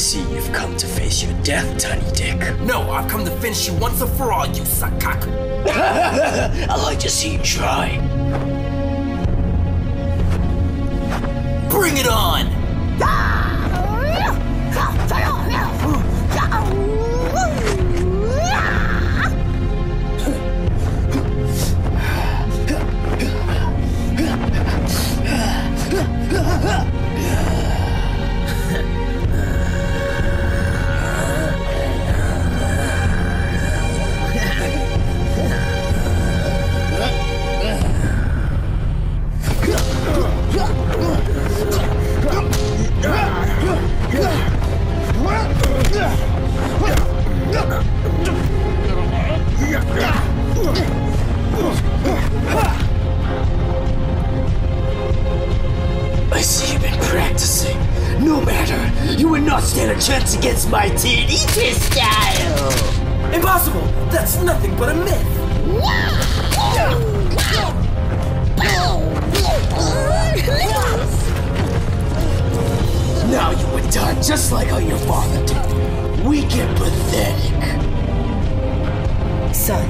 see you've come to face your death, Tiny Dick. No, I've come to finish you once and for all, you suckcock. I'd like to see you try. Bring it on! I see you've been practicing. No matter, you would not stand a chance against my TNT style. Impossible! That's nothing but a myth! Now you would die just like how your father did. Weak and pathetic. Son,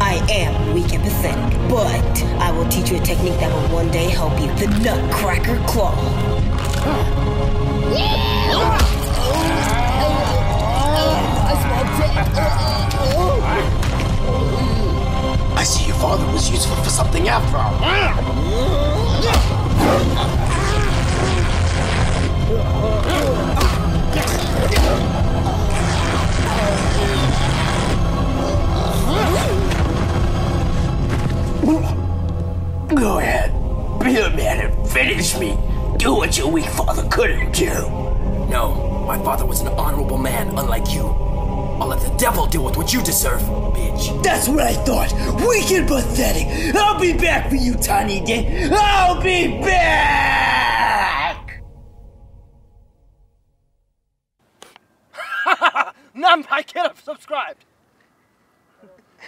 I am weak and pathetic, but I will teach you a technique that will one day help you. The Nutcracker Claw. I see your father was useful for something after all. Ahead. Be a man and finish me. Do what your weak father couldn't do. No, my father was an honorable man, unlike you. I'll let the devil deal with what you deserve, bitch. That's what I thought. Weak and pathetic. I'll be back for you, Tiny Dick. I'll be back. None, I get up, subscribed.